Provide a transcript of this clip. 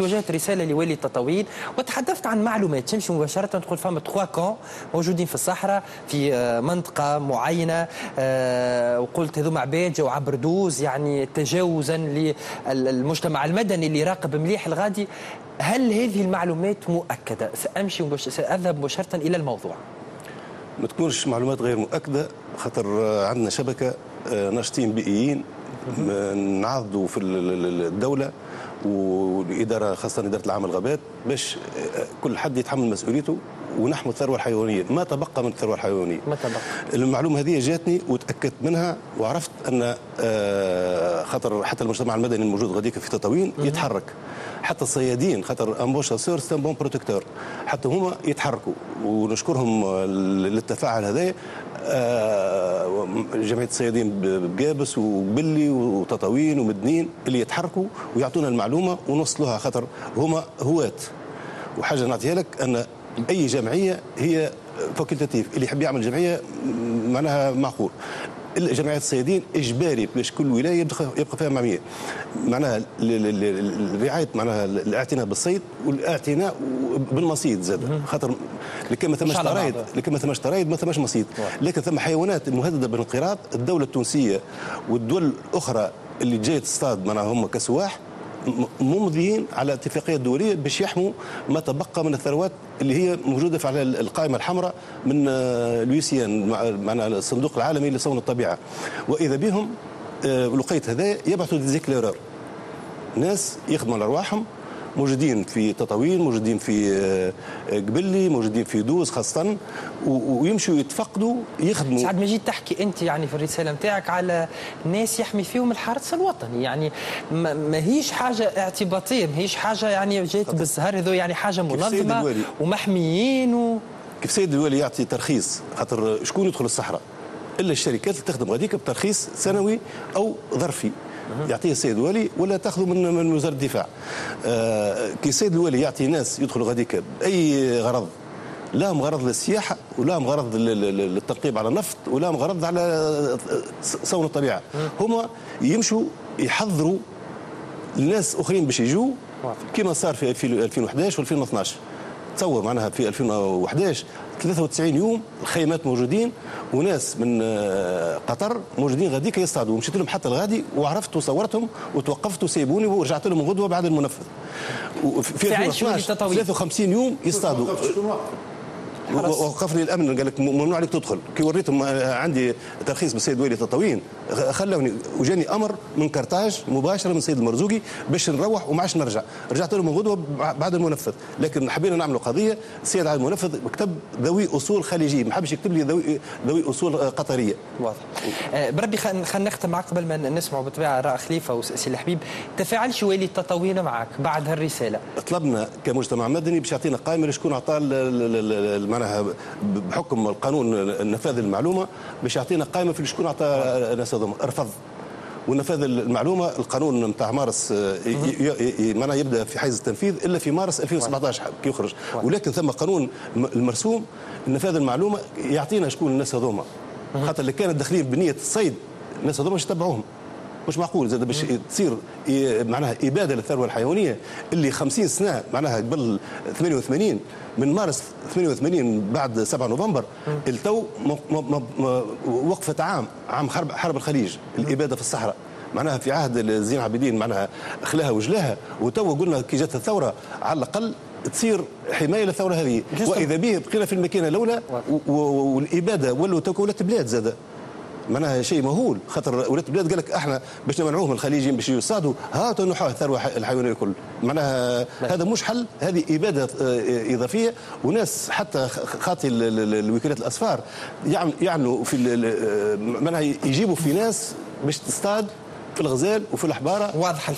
وجهت رسالة لوالي التطاوين وتحدثت عن معلومات تمشي مباشرة تقول فما تخوا كون موجودين في الصحراء في آه، منطقة معينة آه، وقلت هذوما عباد جاوا عبر دوز يعني تجاوزا للمجتمع المدني اللي يراقب مليح الغادي هل هذه المعلومات مؤكدة؟ سأمشي مباشرة سأذهب مباشرة إلى الموضوع. ما تكونش معلومات غير مؤكدة خاطر عندنا شبكة آه، ناشطين بيئيين نعضوا في الدولة والإدارة خاصة إدارة العامة للغابات باش كل حد يتحمل مسؤوليته ونحمي الثروة الحيوانية. ما تبقى من الثروة الحيوانية؟ ما تبقى. المعلومة هذه جاتني وتأكدت منها وعرفت أن آه، خاطر حتى المجتمع المدني الموجود غاديك في تطاوين يتحرك. حتى الصيادين خاطر un bon chasseur bon protecteur. حتى هما يتحركوا. ونشكرهم للتفاعل هذا آه، جمعية الصيادين بقابس وبلي وتطاوين ومدنين اللي يتحركوا ويعطونا المعلومة ونوصلوها خاطر هما هواة. وحاجة نعطيها لك أن أي جمعية هي فاكولتاتيف اللي يحب يعمل جمعية معناها معقول. جمعية الصيادين إجباري باش كل ولاية يبقى فيها معمية. معناها الرعاية معناها الاعتناء بالصيد والاعتناء بالمصيد زاد. خاطر لكن ما ثماش طرايد لكن ما ثماش طرايد ما ثماش مصيد. لكن ثم حيوانات مهددة بالانقراض الدولة التونسية والدول الأخرى اللي جاية تصطاد معناها هم كسواح ممضيين على اتفاقيات دولية باش يحموا ما تبقى من الثروات اللي هي موجودة في على القائمة الحمراء من ال UICN معنا الصندوق العالمي لصون الطبيعة. وإذا بهم لقيت هذا يبعثوا des éclaireurs ناس يخدموا على أرواحهم موجودين في تطاوين موجودين في آه، قبلي موجودين في دوز خاصة ويمشوا يتفقدوا يخدموا. سعد مجيد تحكي أنت يعني في الرسالة نتاعك على ناس يحمي فيهم الحرس الوطني. يعني ما هيش حاجة اعتباطية ما هيش حاجة يعني جات بالزهر هذو يعني حاجة منظمة ومحميين و... كيف سيد الوالي يعطي ترخيص؟ خاطر شكون يدخل الصحراء؟ إلا الشركات اللي تخدم غاديك بترخيص سنوي أو ظرفي. يعطيه السيد الوالي ولا تاخذه من من وزارة الدفاع. آه كي السيد الوالي يعطي ناس يدخلوا غاديك بأي غرض. لهم غرض للسياحة ولهم غرض للترقيب على النفط ولهم غرض على صون الطبيعة. هما يمشوا يحضروا الناس أخرين باش يجوا كما صار في 2011 و2012 تصور معناها في 2011 93 يوم الخيمات موجودين وناس من آه، قطر موجودين غاديك يصطادوا مشيت لهم حتى الغادي وعرفت وصورتهم وتوقفت وسيبوني ورجعت لهم غدوة بعد المنفذ. في 2012 53 يوم يصطادوا. وقف لي الأمن. قال لك ممنوع عليك تدخل. كي وريتهم عندي ترخيص من السيد ويلي تطاوين خلوني وجاني أمر من كرتاج مباشرة من السيد المرزوقي باش نروح وما عادش نرجع. رجعت لهم غدوة بعد المنفذ. لكن حبينا نعملوا قضية. السيد على المنفذ كتب ذوي أصول خليجية. ما حبش يكتب لي ذوي ذوي أصول قطرية. واضح. آه بربي خلينا نختم معك قبل ما نسمعوا بالطبيعه راء خليفة وسي الحبيب. تفاعل شو والي التطاوين معك بعد هالرسالة. طلبنا كمجتمع مدني باش يعطينا قائمة لشكون عطى معناها بحكم القانون نفاذ المعلومة باش يعطينا قائمة في شكون اعطى ناس هذوما. رفض ونفاذ المعلومة القانون نتاع مارس معناها يبدأ في حيز التنفيذ إلا في مارس 2017 كي يخرج. ولكن ثم قانون المرسوم نفاذ المعلومة يعطينا شكون الناس هذوما. خاطر اللي كانت داخلين بنية الصيد الناس هذوما مش يتبعوهم. مش معقول زاد باش تصير معناها إبادة للثروة الحيوانية اللي 50 سنة معناها قبل 88 من مارس 88 بعد 7 نوفمبر التو وقفت عام عام حرب حرب الخليج الإبادة في الصحراء. معناها في عهد زين العابدين معناها خلاها وجلاها وتو قلنا كي جات الثورة على الأقل تصير حماية للثورة هذه. وإذا به بقينا في المكينه الأولى والإبادة ولوا ولات بلاد زاد. معناها شيء مهول. خاطر ولاد البلاد قال لك إحنا باش نمنعوهم الخليجيين باش يصادوا هاتوا نحوا الثروه الحيوانيه الكل. معناها هذا مش حل هذه إبادة آه، إضافية. وناس حتى خاطي الوكالات الاسفار يعملوا في معناها يجيبوا في ناس باش تصطاد في الغزال وفي الحبارة. واضح